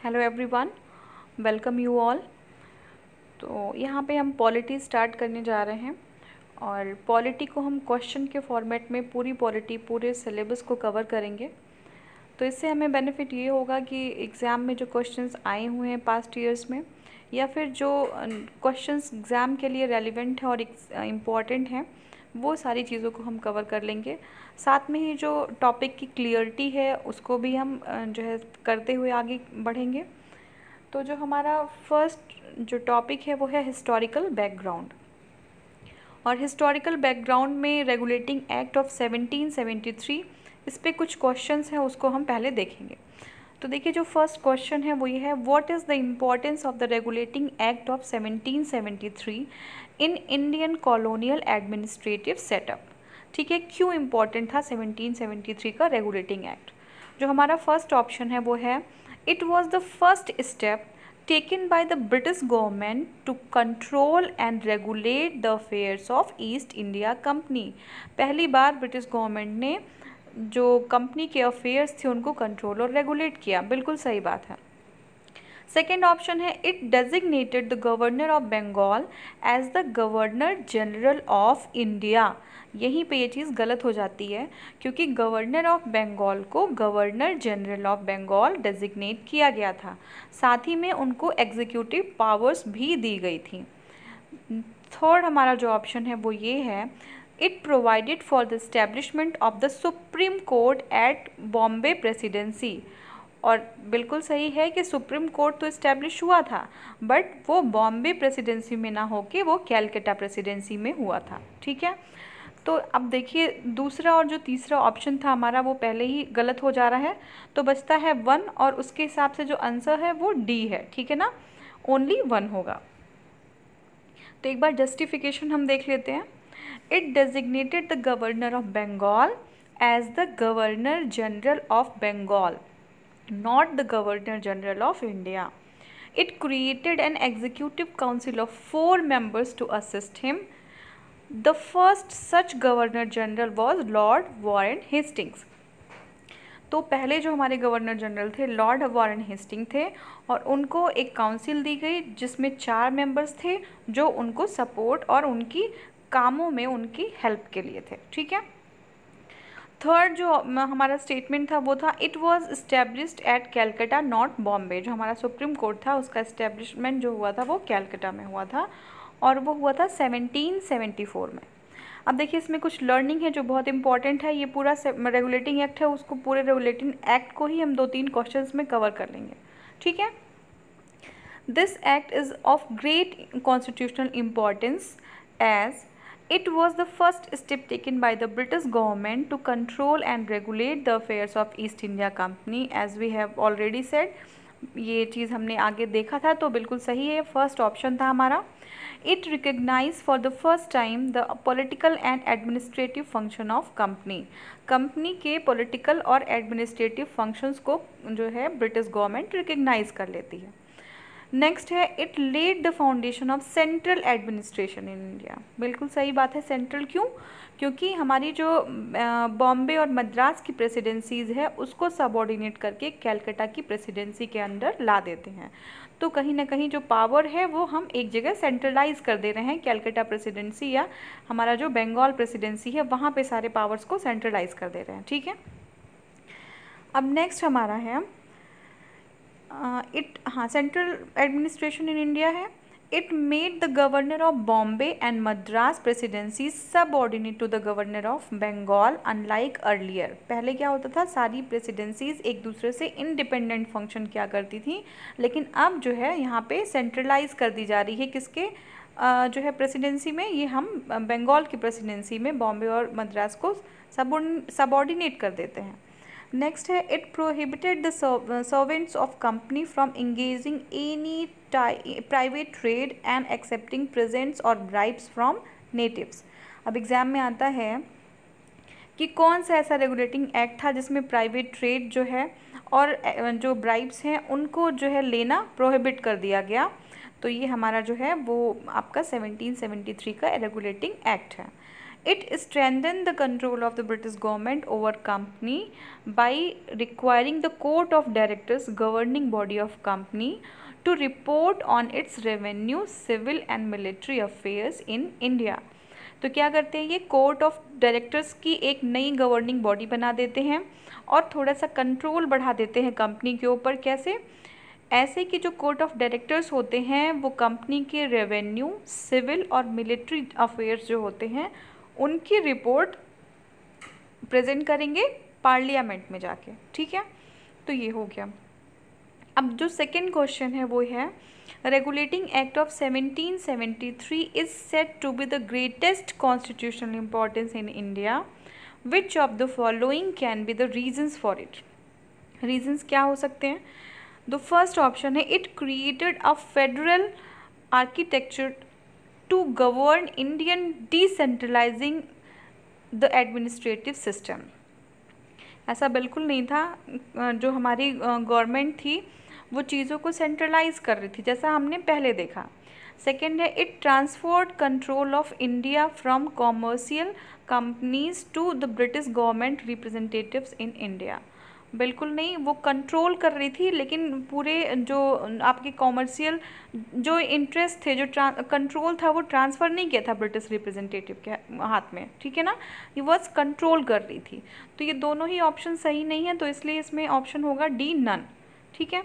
Hello everyone welcome you all तो यहाँ पे हम पॉलिटी स्टार्ट करने जा रहे हैं और पॉलिटी को हम क्वेश्चन के फॉर्मेट में पूरी पॉलिटी पूरे सिलेबस को कवर करेंगे। तो इससे हमें बेनिफिट ये होगा कि एग्ज़ाम में जो क्वेश्चंस आए हुए हैं पास्ट ईयर्स में या फिर जो क्वेश्चंस एग्ज़ाम के लिए रेलिवेंट हैं और इंपॉर्टेंट हैं वो सारी चीज़ों को हम कवर कर लेंगे। साथ में ही जो टॉपिक की क्लियरिटी है, उसको भी हम जो है, करते हुए आगे बढ़ेंगे। तो जो हमारा फ़र्स्ट जो टॉपिक है, वो है हिस्टोरिकल बैकग्राउंड और हिस्टोरिकल बैकग्राउंड में रेगुलेटिंग एक्ट ऑफ़ 1773 इस पर कुछ क्वेश्चंस हैं, उसको हम पहले देखेंगे। तो देखिए, जो फ़र्स्ट क्वेश्चन है वो ये है what is the importance of the regulating act of 1773 in Indian colonial administrative setup ठीक है, क्यों इंपॉर्टेंट था 1773 का रेगुलेटिंग एक्ट जो हमारा फ़र्स्ट ऑप्शन है, वो है it was the first step taken by the British government to control and regulate the affairs of East India company पहली बार ब्रिटिश गवर्नमेंट ने जो कंपनी के अफेयर्स थे उनको कंट्रोल और रेगुलेट किया। बिल्कुल सही बात है। सेकेंड ऑप्शन है it designated the governor of Bengal as the governor general of India यहीं पे ये चीज़ गलत हो जाती है, क्योंकि गवर्नर ऑफ़ बंगाल को governor general of Bengal designate किया गया था। साथ ही में उनको एग्जीक्यूटिव पावर्स भी दी गई थी। थर्ड हमारा जो ऑप्शन है वो ये है it provided for the establishment of the supreme court at Bombay presidency और बिल्कुल सही है कि सुप्रीम कोर्ट तो इस्टेब्लिश हुआ था बट वो बॉम्बे प्रेसिडेंसी में ना होके वो कैलकटा प्रेसिडेंसी में हुआ था, ठीक है? तो अब देखिए, दूसरा और जो तीसरा ऑप्शन था हमारा, वो पहले ही गलत हो जा रहा है तो बचता है वन और उसके हिसाब से जो आंसर है वो डी है, ठीक है ना? ओनली वन होगा। तो एक बार जस्टिफिकेशन हम देख लेते हैं। It designated the governor of Bengal as the governor general of Bengal not the governor general of India it created an executive council of four members to assist him the first such governor general was lord Warren Hastings तो पहले जो हमारे governor general थे Lord Warren Hasting थे और उनको एक council दी गई जिसमें चार मेंबर्स थे जो उनको सपोर्ट और उनकी कामों में उनकी हेल्प के लिए थे, ठीक है? थर्ड जो हमारा स्टेटमेंट था वो था it was established at Calcutta not Bombay जो हमारा सुप्रीम कोर्ट था, उसका इस्टेब्लिशमेंट जो हुआ था वो कैलकटा में हुआ था और वो हुआ था 1774 में। अब देखिए, इसमें कुछ लर्निंग है जो बहुत इंपॉर्टेंट है। ये पूरा रेगुलेटिंग एक्ट है, उसको पूरे रेगुलेटिंग एक्ट को ही हम दो तीन क्वेश्चन में कवर कर लेंगे, ठीक है? This act is of great constitutional importance as It was the first step taken by the British government to control and regulate the affairs of East India Company. As we have already said. ये चीज़ हमने आगे देखा था तो बिल्कुल सही है। First option था हमारा। It recognise for the first time the political and administrative function of company company के पॉलिटिकल और एडमिनिस्ट्रेटिव फ़ंक्शंस को जो है ब्रिटिश गवर्नमेंट रिकग्नाइज कर लेती है। नेक्स्ट है it led the foundation of central administration in India बिल्कुल सही बात है सेंट्रल क्यों? क्योंकि हमारी जो बॉम्बे और मद्रास की प्रेसिडेंसीज़ है, उसको सबॉर्डिनेट करके कैलकटा की प्रेसिडेंसी के अंडर ला देते हैं। तो कहीं ना कहीं जो पावर है, वो हम एक जगह सेंट्रलाइज कर दे रहे हैं कैलकटा प्रेसिडेंसी या हमारा जो बंगाल प्रेसिडेंसी है, वहाँ पे सारे पावर्स को सेंट्रलाइज कर दे रहे हैं। ठीक है? अब नेक्स्ट हमारा है इट हाँ सेंट्रल एडमिनिस्ट्रेशन इन इंडिया है। It made the governor of Bombay and Madras presidency subordinate to the governor of Bengal unlike earlier पहले क्या होता था? सारी प्रेसिडेंसीज एक दूसरे से इंडिपेंडेंट फ़ंक्शन किया करती थी। लेकिन अब जो है, यहाँ पे सेंट्रलाइज कर दी जा रही है किसके? जो है प्रेसिडेंसी में, ये हम बंगाल की प्रेसिडेंसी में बॉम्बे और मद्रास को सब सबॉर्डिनेट कर देते हैं। नेक्स्ट है it prohibited the servants of company from engaging any private trade and accepting presents और ब्राइब्स फ्रॉम नेटिव्स अब एग्ज़ाम में आता है कि कौन सा ऐसा रेगुलेटिंग एक्ट था जिसमें प्राइवेट ट्रेड जो है और जो ब्राइब्स हैं, उनको जो है लेना प्रोहिबिट कर दिया गया। तो ये हमारा जो है वो आपका 1773 का रेगुलेटिंग एक्ट है। It strengthened the control of the British government over company by requiring the court of directors governing body of company to report on its revenue, civil and military affairs in India. तो क्या करते हैं ये court of directors की एक नई governing body बना देते हैं और थोड़ा सा कंट्रोल बढ़ा देते हैं कंपनी के ऊपर कैसे ऐसे कि जो कोर्ट ऑफ़ डायरेक्टर्स होते हैं वो कंपनी के रेवेन्यू सिविल और मिलिट्री अफेयर्स जो होते हैं उनकी रिपोर्ट प्रेजेंट करेंगे पार्लियामेंट में जाके, ठीक है? तो ये हो गया। अब जो सेकेंड क्वेश्चन है वो है regulating act of 1773 is said to be the greatest constitutional importance in India which of the following can be the reasons for it reasons क्या हो सकते हैं? द फ़र्स्ट ऑप्शन है it created a federal architecture to govern Indian decentralising the administrative system ऐसा बिल्कुल नहीं था जो हमारी गवर्नमेंट थी, वो चीज़ों को सेंट्रलाइज कर रही थी, जैसा हमने पहले देखा। सेकेंड है it transferred control of India from commercial companies to the British government representatives in India बिल्कुल नहीं, वो कंट्रोल कर रही थी, लेकिन पूरे जो आपके कॉमर्शियल जो इंटरेस्ट थे, जो कंट्रोल था, वो ट्रांसफ़र नहीं किया था ब्रिटिश रिप्रेजेंटेटिव के हाथ में, ठीक है ना? ये वॉज़ कंट्रोल कर रही थी। तो ये दोनों ही ऑप्शन सही नहीं है तो इसलिए इसमें ऑप्शन होगा डी नन ठीक है?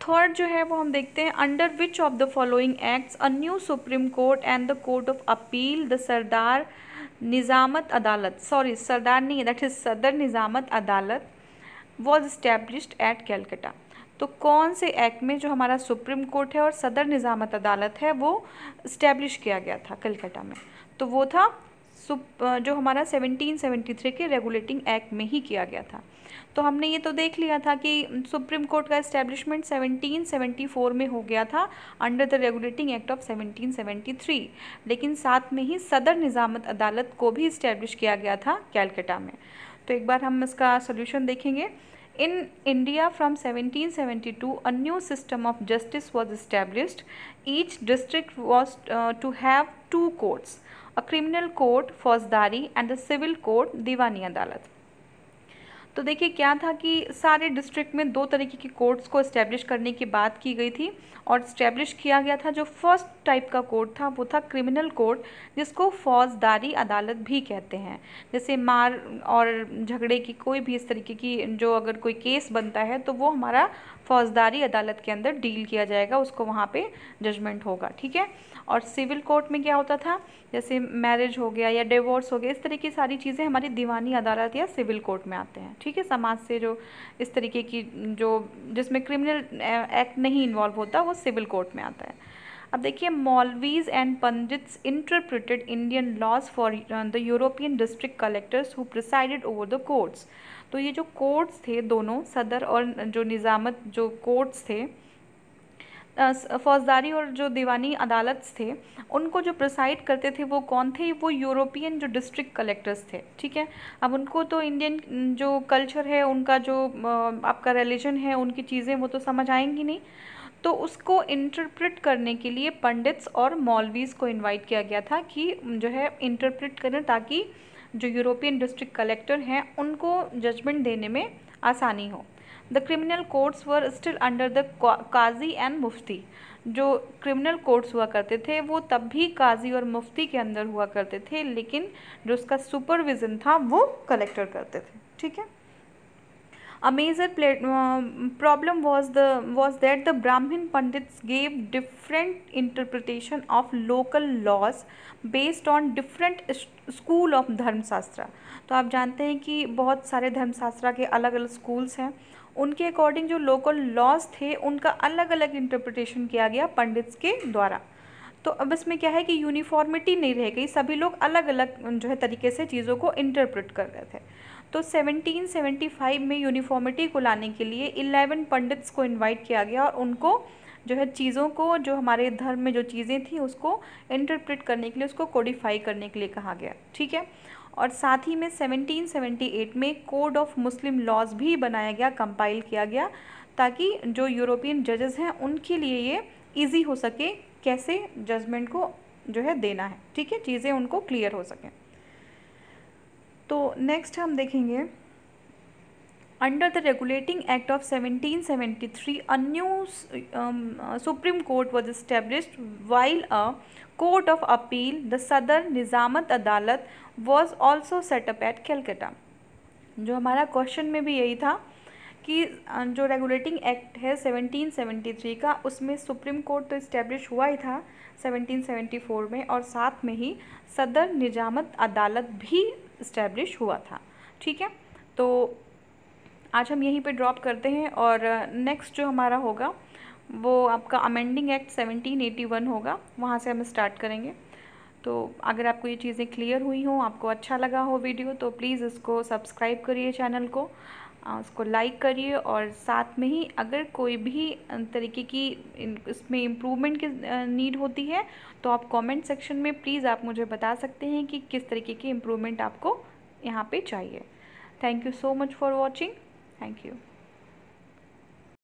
थर्ड जो है, वो हम देखते हैं under which of the following acts a new supreme court and the court of appeal the Sardar Nizamat Adalat sorry Sardar नहीं दैट इज़ सदर Nizamat Adalat was established at Calcutta तो कौन से एक्ट में जो हमारा सुप्रीम कोर्ट है और सदर निज़ामत अदालत है, वो इस्टेब्लिश किया गया था कलकत्ता में? तो वो था जो हमारा 1773 के रेगुलेटिंग एक्ट में ही किया गया था। तो हमने ये तो देख लिया था कि सुप्रीम कोर्ट का इस्टेब्लिशमेंट 1774 में हो गया था under the regulating act of 1773 लेकिन साथ में ही सदर निज़ामत अदालत को भी इस्टेब्लिश किया गया था कैलकटा में। तो एक बार हम इसका सोल्यूशन देखेंगे। In India from 1772 a new system of justice was established each district was to have two courts a criminal court, Fosdari, and a civil court, Diwani Adalat. तो देखिए क्या था कि सारे डिस्ट्रिक्ट में दो तरीके की कोर्ट्स को इस्टेब्लिश करने की बात की गई थी और इस्टेब्लिश किया गया था, जो फ़र्स्ट टाइप का कोर्ट था, वो था क्रिमिनल कोर्ट जिसको फौजदारी अदालत भी कहते हैं। जैसे मार और झगड़े की कोई भी इस तरीके की, जो अगर कोई केस बनता है तो वो हमारा फौजदारी अदालत के अंदर डील किया जाएगा, उसको वहाँ पे जजमेंट होगा, ठीक है? और सिविल कोर्ट में क्या होता था, जैसे मैरिज हो गया या डिवोर्स हो गया, इस तरह की सारी चीज़ें हमारी दीवानी अदालत या सिविल कोर्ट में आते हैं ठीक है, समाज से जो इस तरीके की जो जिसमें क्रिमिनल एक्ट नहीं इन्वॉल्व होता, वो सिविल कोर्ट में आता है। अब देखिए maulvis and pandits interpreted Indian laws for the European district collectors who presided over the courts तो ये जो कोर्ट्स थे दोनों, सदर और जो निज़ामत, जो कोर्ट्स थे फौजदारी और जो दीवानी अदालत थे, उनको जो प्रिसाइड करते थे वो कौन थे? वो यूरोपियन जो डिस्ट्रिक्ट कलेक्टर्स थे, ठीक है? अब उनको तो इंडियन जो कल्चर है, उनका जो आपका रिलीजन है, उनकी चीज़ें वो तो समझ आएँगी नहीं। तो उसको इंटरप्रेट करने के लिए पंडित्स और मौलवीज़ को इनवाइट किया गया था कि जो है इंटरप्रेट करें ताकि जो यूरोपियन डिस्ट्रिक्ट कलेक्टर हैं, उनको जजमेंट देने में आसानी हो। The criminal courts were still under the qazi and mufti जो क्रिमिनल कोर्ट्स हुआ करते थे, वो तब भी काजी और मुफ्ती के अंदर हुआ करते थे, लेकिन जो उसका सुपरविज़न था, वो कलेक्टर करते थे। ठीक है? A major uh, problem was the was that the Brahmin Pandits gave different interpretation of local laws based on different school of धर्मशास्त्र तो आप जानते हैं कि बहुत सारे धर्मशास्त्र के अलग अलग स्कूल्स हैं। उनके अकॉर्डिंग जो लोकल लॉज थे उनका अलग अलग इंटरप्रिटेशन किया गया पंडित्स के द्वारा। तो अब इसमें क्या है कि यूनिफॉर्मिटी नहीं रह गई। सभी लोग अलग अलग जो है तरीके से चीज़ों को इंटरप्रेट कर रहे थे। तो 1775 में यूनिफॉर्मिटी को लाने के लिए 11 पंडित्स को इनवाइट किया गया और उनको जो है चीज़ों को, जो हमारे धर्म में जो चीज़ें थी, उसको इंटरप्रेट करने के लिए, उसको कोडिफाई करने के लिए कहा गया। ठीक है? और साथ ही में 1778 में कोड ऑफ़ मुस्लिम लॉज भी बनाया गया कंपाइल किया गया, ताकि जो यूरोपियन जजेस हैं, उनके लिए ये ईजी हो सके, कैसे जजमेंट को जो है देना है। ठीक है? चीज़ें उनको क्लियर हो सकें। तो नेक्स्ट हम देखेंगे under the regulating act of 1773 seventy three a new supreme court was establish while a court of appeal the Sadar Nizamat Adalat was also set up at Calcutta जो हमारा क्वेश्चन में भी यही था कि uh, जो रेगुलेटिंग एक्ट है 1773 का, उसमें सुप्रीम कोर्ट तो इस्टेब्लिश हुआ ही था 1774 में और साथ में ही सदर निजामत अदालत भी इस्टेब्लिश हुआ था। ठीक है? तो आज हम यहीं पे ड्रॉप करते हैं और नेक्स्ट जो हमारा होगा, वो आपका अमेंडिंग एक्ट 1781 होगा। वहाँ से हम स्टार्ट करेंगे। तो अगर आपको ये चीज़ें क्लियर हुई हों, आपको अच्छा लगा हो वीडियो तो प्लीज़ इसको सब्सक्राइब करिए चैनल को। उसको लाइक करिए और साथ में ही अगर कोई भी तरीके की इसमें इम्प्रूवमेंट की नीड होती है तो आप कमेंट सेक्शन में प्लीज़ आप मुझे बता सकते हैं कि किस तरीके की इम्प्रूवमेंट आपको यहाँ पे चाहिए thank you so much for watching thank you.